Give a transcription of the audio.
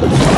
you